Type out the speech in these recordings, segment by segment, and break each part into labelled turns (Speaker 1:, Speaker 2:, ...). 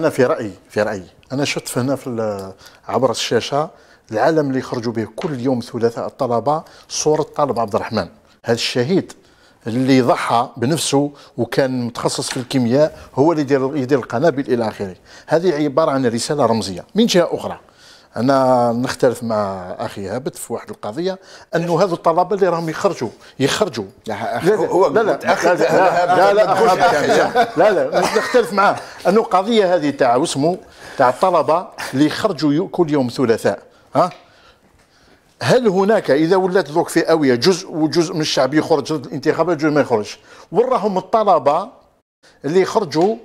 Speaker 1: أنا في رأيي في رأيي أنا شفت هنا في عبر الشاشة العالم اللي يخرجوا به كل يوم ثلاثاء الطلبة صورة طالب عبد الرحمن. هذا الشهيد اللي ضحى بنفسه وكان متخصص في الكيمياء هو اللي يدير يدير القنابل إلى آخره. هذه عبارة عن رسالة رمزية. من جهة أخرى أنا نختلف مع أخي هابت في واحد القضية أنه هذو الطلبه اللي راهم يخرجوا يخرجوا.
Speaker 2: لا هو لا لا
Speaker 1: لا لا لا لا لا نختلف معاه. أنه قضية هذه تاع واسمه تاع الطلبة اللي يخرجوا كل يوم ثلاثاء ها؟ هل هناك إذا ولات ذوك فئويه جزء وجزء من الشعب يخرج ضد الانتخابات جزء ما يخرجش وراهم الطلبة اللي يخرجوا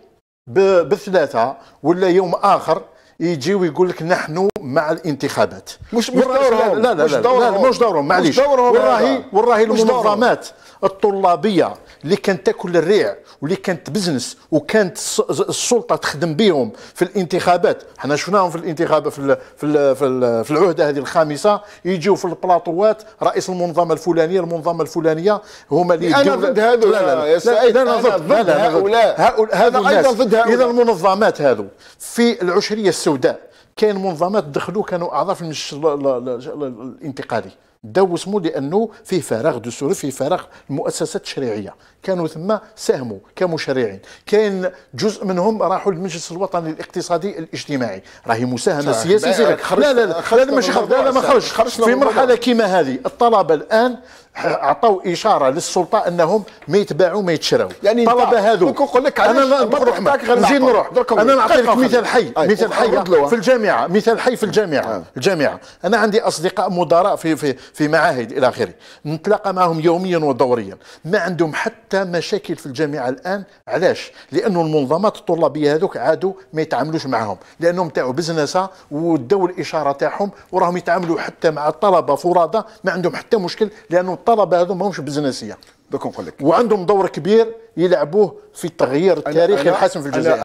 Speaker 1: بثلاثه ولا يوم آخر يجي ويقول لك نحن مع الانتخابات.
Speaker 2: مش مش دورهم.
Speaker 1: لا لا لا, لا, لا مش دورهم معليش. والراهي والراهي المنظمات الطلابية اللي كانت تاكل الريع واللي كانت بزنس وكانت السلطة تخدم بهم في الانتخابات. حنا شفناهم في الانتخابات في في في, في العهدة هذه الخامسة. يجيو في البلاطوات رئيس المنظمة الفلانية المنظمة الفلانية. هما اللي
Speaker 2: أنا ضد هذو لا لا يا سعيد. أنا ضد هؤلاء.
Speaker 1: هؤلاء أيضا ضد هؤلاء. إذا المنظمات هذو في العشرية السوداء كاين منظمات دخلوا كانوا أعضاء في المجلس الانتقالي داو اسمه لأنه فيه فراغ دستوري فيه فراغ المؤسسات التشريعيه كانوا ثم ساهموا كمشرعين. كاين جزء منهم راحوا للمجلس الوطني الاقتصادي الاجتماعي. راهي مساهمة سياسية لا لا لا لا ماشي لا لا ما خرجش. في مرحلة كيما هذه الطلبة الآن أعطوا إشارة للسلطة أنهم ما يتباعوا ما يتشراو.
Speaker 2: يعني
Speaker 1: الطلبه هذو.
Speaker 2: نقول لك
Speaker 1: أنا نروح نزيد نروح. أنا نعطي لك مثال حي مثال حي. في الجامعة. مثال حي في الجامعة. الجامعة. أنا عندي أصدقاء مدراء في في في معاهد إلى آخره. نتلاقى معهم يوميا ودوريا. ما عندهم حتى مشاكل في الجامعة الآن. علاش؟ لأنه المنظمات الطلابية هذوك عادوا ما يتعاملوش معهم. لأنهم تاعو بزنسه ودوا الإشارة تاعهم وراهم يتعاملوا حتى مع الطلبة فرادى. ما عندهم حتى مشكل لأنه الطلبة هذو ماهمش بزنسية.
Speaker 2: دوك نقول لك.
Speaker 1: وعندهم دور كبير يلعبوه في تغيير التاريخ الحاسم في الجزائر.